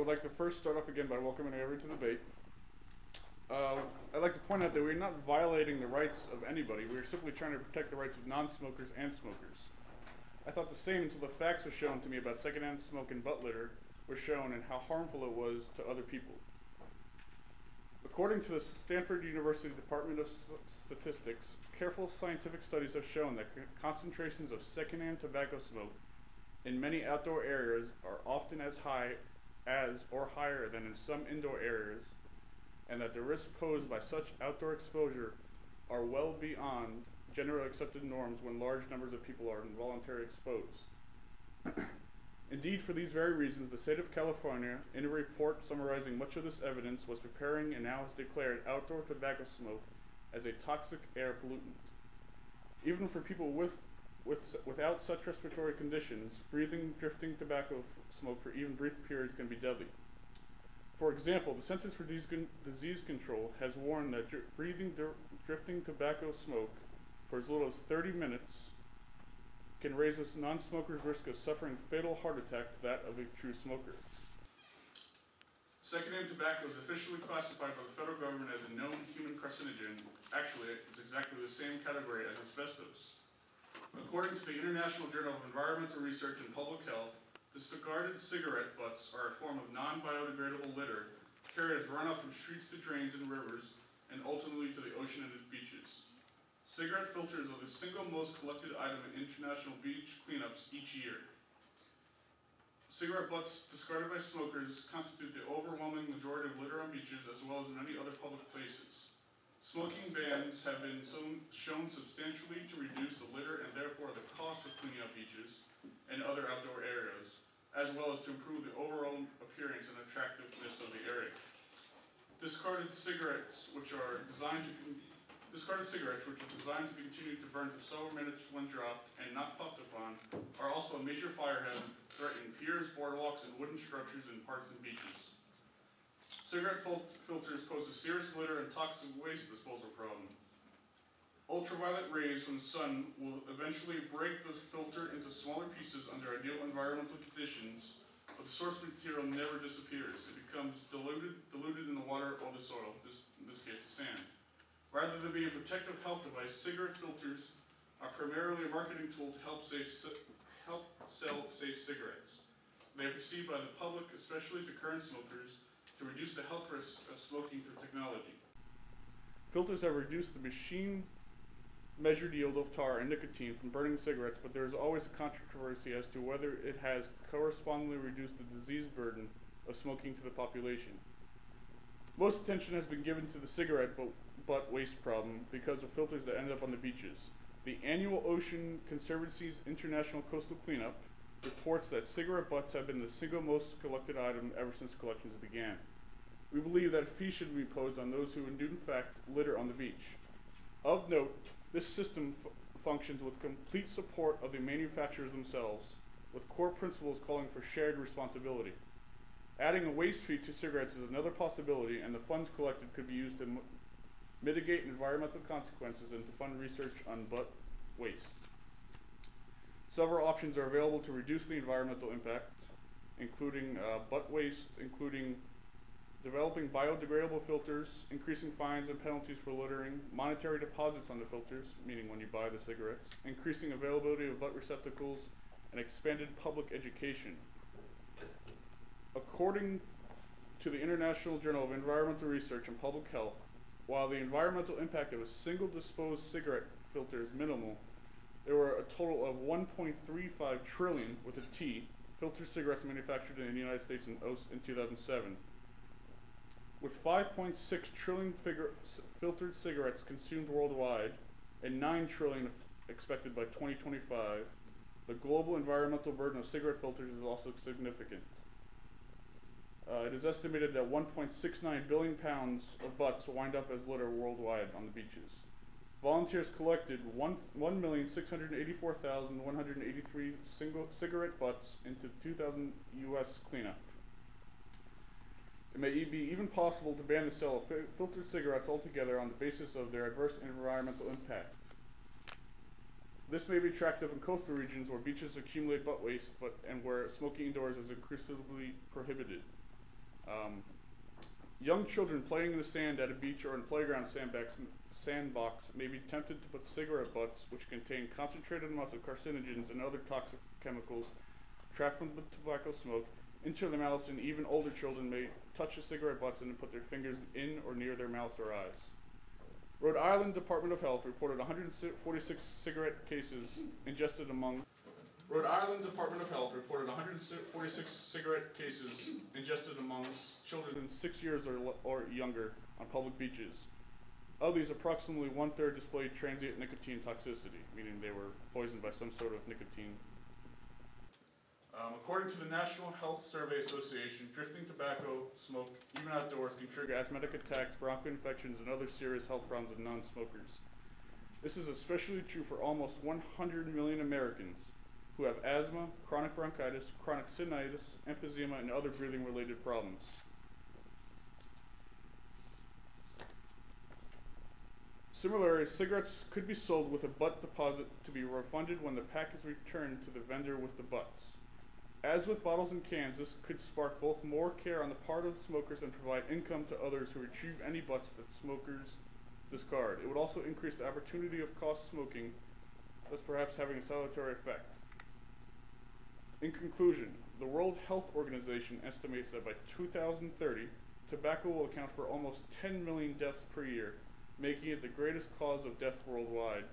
would like to first start off again by welcoming everyone to the debate. Uh, I'd like to point out that we're not violating the rights of anybody. We're simply trying to protect the rights of non-smokers and smokers. I thought the same until the facts were shown to me about secondhand smoke and butt litter were shown and how harmful it was to other people. According to the Stanford University Department of S- Statistics, careful scientific studies have shown that concentrations of secondhand tobacco smoke in many outdoor areas are often as high as or higher than in some indoor areas, and that the risks posed by such outdoor exposure are well beyond generally accepted norms when large numbers of people are involuntarily exposed. Indeed, for these very reasons, the state of California, in a report summarizing much of this evidence, was preparing and now has declared outdoor tobacco smoke as a toxic air pollutant. Even for people with, with, without such respiratory conditions, breathing drifting tobacco smoke for even brief periods can be deadly. For example, the Centers for Disease Control has warned that dr- breathing dr- drifting tobacco smoke for as little as 30 minutes can raise a non-smoker's risk of suffering fatal heart attack to that of a true smoker. Secondhand tobacco is officially classified by the federal government as a known human carcinogen. Actually, it's exactly the same category as asbestos. According to the International Journal of Environmental Research and Public Health, discarded cigarette butts are a form of non-biodegradable litter carried as runoff from streets to drains and rivers and ultimately to the ocean and its beaches. Cigarette filters are the single most collected item in international beach cleanups each year. Cigarette butts discarded by smokers constitute the overwhelming majority of litter on beaches as well as in many other public places. Smoking bans have been shown substantially to reduce the litter and therefore the cost of cleaning up beaches and other outdoor areas, as well as to improve the overall appearance and attractiveness of the area. Discarded cigarettes, which are designed to discarded cigarettes, which are designed to continue to burn for several minutes when dropped and not puffed upon, are also a major fire hazard, threatening piers, boardwalks, and wooden structures in parks and beaches. Cigarette fil- filters pose a serious litter and toxic waste disposal problem. Ultraviolet rays from the sun will eventually break the filter into smaller pieces under ideal environmental conditions, but the source material never disappears. It becomes diluted, diluted in the water or the soil, this, in this case the sand. Rather than being a protective health device, cigarette filters are primarily a marketing tool to help save, help sell safe cigarettes. They are perceived by the public, especially to current smokers, to reduce the health risks of smoking through technology. Filters have reduced the machine measured yield of tar and nicotine from burning cigarettes, but there is always a controversy as to whether it has correspondingly reduced the disease burden of smoking to the population. Most attention has been given to the cigarette bu- butt waste problem because of filters that end up on the beaches. The annual Ocean Conservancy's International Coastal Cleanup reports that cigarette butts have been the single most collected item ever since collections began. We believe that a fee should be imposed on those who in fact litter on the beach. Of note, this system functions with complete support of the manufacturers themselves, with core principles calling for shared responsibility. Adding a waste fee to cigarettes is another possibility, and the funds collected could be used to mitigate environmental consequences and to fund research on butt waste. Several options are available to reduce the environmental impact, including uh, butt waste, including developing biodegradable filters, increasing fines and penalties for littering, monetary deposits on the filters, meaning when you buy the cigarettes, increasing availability of butt receptacles, and expanded public education. According to the International Journal of Environmental Research and Public Health, while the environmental impact of a single disposed cigarette filter is minimal, there were a total of 1.35 trillion with a T filter cigarettes manufactured in the United States in, in 2007. With 5.6 trillion figure, filtered cigarettes consumed worldwide and 9 trillion expected by 2025, the global environmental burden of cigarette filters is also significant. Uh, it is estimated that 1.69 billion pounds of butts wind up as litter worldwide on the beaches. Volunteers collected 1 1,684,183 single cigarette butts into 2000 U.S. cleanup. It may be even possible to ban the sale of fi- filtered cigarettes altogether on the basis of their adverse environmental impact. This may be attractive in coastal regions where beaches accumulate butt waste but, and where smoking indoors is increasingly prohibited. Um, young children playing in the sand at a beach or in playground sandbox, sandbox may be tempted to put cigarette butts, which contain concentrated amounts of carcinogens and other toxic chemicals trapped from the tobacco smoke, into their mouths, and even older children may touch the cigarette butts and put their fingers in or near their mouths or eyes. Rhode Island Department of Health reported 146 cigarette cases ingested among. Rhode Island Department of Health reported 146 cigarette cases ingested among children six years or, or younger on public beaches. Of these, approximately one third displayed transient nicotine toxicity, meaning they were poisoned by some sort of nicotine. Um, according to the National Health Survey Association, drifting tobacco smoke, even outdoors, can trigger asthmatic attacks, bronchial infections, and other serious health problems in non smokers. This is especially true for almost 100 million Americans who have asthma, chronic bronchitis, chronic sinusitis, emphysema, and other breathing related problems. Similarly, cigarettes could be sold with a butt deposit to be refunded when the pack is returned to the vendor with the butts. As with bottles and cans, this could spark both more care on the part of the smokers and provide income to others who retrieve any butts that smokers discard. It would also increase the opportunity of cost smoking, thus perhaps having a salutary effect. In conclusion, the World Health Organization estimates that by 2030, tobacco will account for almost 10 million deaths per year, making it the greatest cause of death worldwide.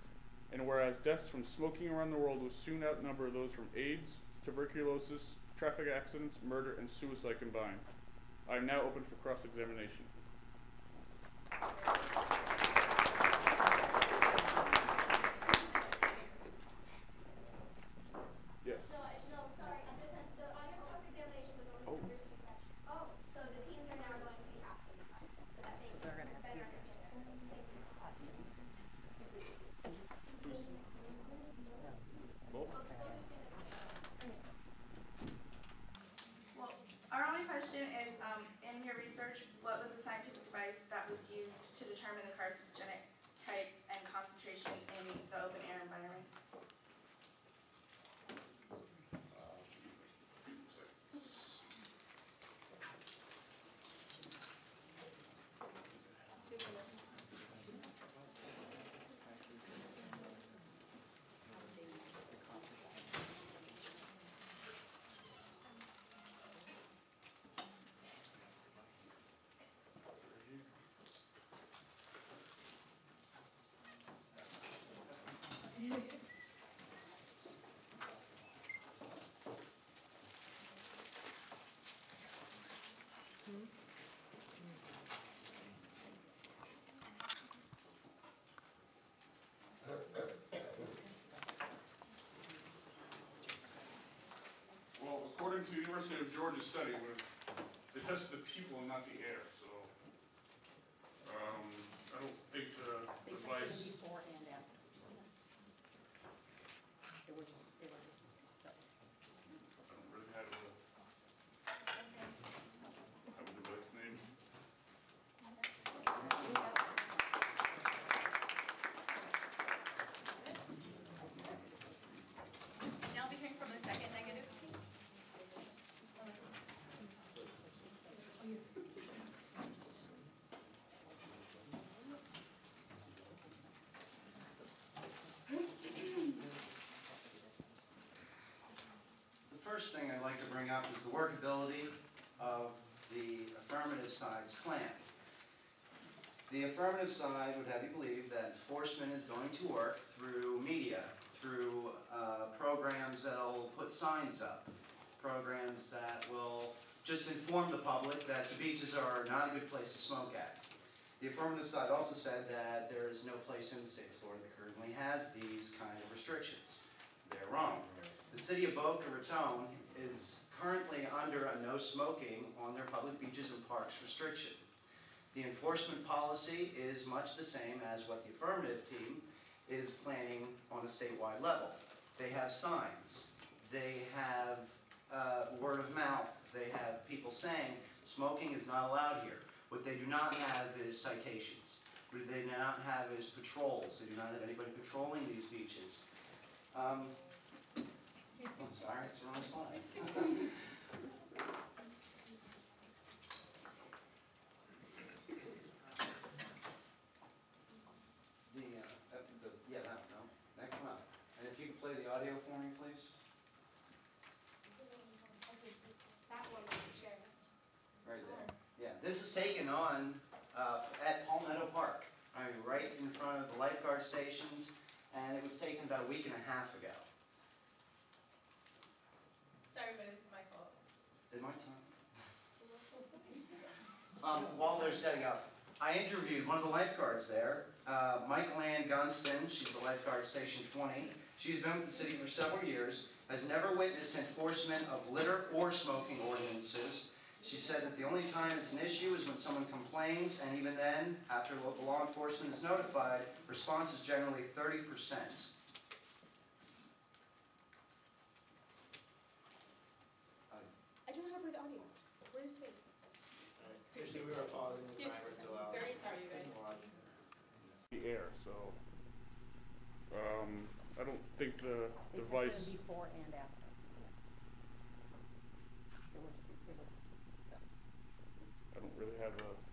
And whereas deaths from smoking around the world will soon outnumber those from AIDS, tuberculosis, traffic accidents, murder, and suicide combined. I am now open for cross examination. Yes. No, I- no, sorry, at this time, the audio cross-examination was only Oh. for this section. Oh, so the teams are now going to be asking the questions, so that they can they're gonna ask better you understand their skills. Thank you. Both? Well, our only question is, um, in your research, what was the scientific device that was used to determine the carcinogenic type and concentration in the open air environment? Well, according to the University of Georgia study, they tested the people and not the air, so, um, I don't think the They device. tested before and after. It was, it was a study. I don't really have a, have a device name. Now we hearing from the second negative. The first thing I'd like to bring up is the workability of the affirmative side's plan. The affirmative side would have you believe that enforcement is going to work through media, through uh, programs that'll put signs up, programs that will just inform the public that the beaches are not a good place to smoke at. The affirmative side also said that there is no place in the state of Florida that currently has these kind of restrictions. They're wrong. The city of Boca Raton is currently under a no smoking on their public beaches and parks restriction. The enforcement policy is much the same as what the affirmative team is planning on a statewide level. They have signs, they have uh, word of mouth, they have people saying smoking is not allowed here. What they do not have is citations. What they do not have is patrols. They do not have anybody patrolling these beaches. Um, I'm sorry, it's the wrong slide. the, uh, the, yeah, that, no, next one. And if you could play the audio for me, please. That one Right there. Yeah, this is taken on uh, at Palmetto Park. I mean, right in front of the lifeguard stations, and it was taken about a week and a half ago. My time. Um, while they're setting up, I interviewed one of the lifeguards there, uh, Michael Ann Gunston, she's the lifeguard station twenty. She's been with the city for several years, has never witnessed enforcement of litter or smoking ordinances. She said that the only time it's an issue is when someone complains, and even then, after local law enforcement is notified, response is generally thirty percent. I don't have good audio. Where's it? Usually we were pausing the Yes, timer to I'm allow. very sorry, you guys. to watch. The air, so, um, I don't think the They device, tested before and after. It was, it was stuck. I don't really have a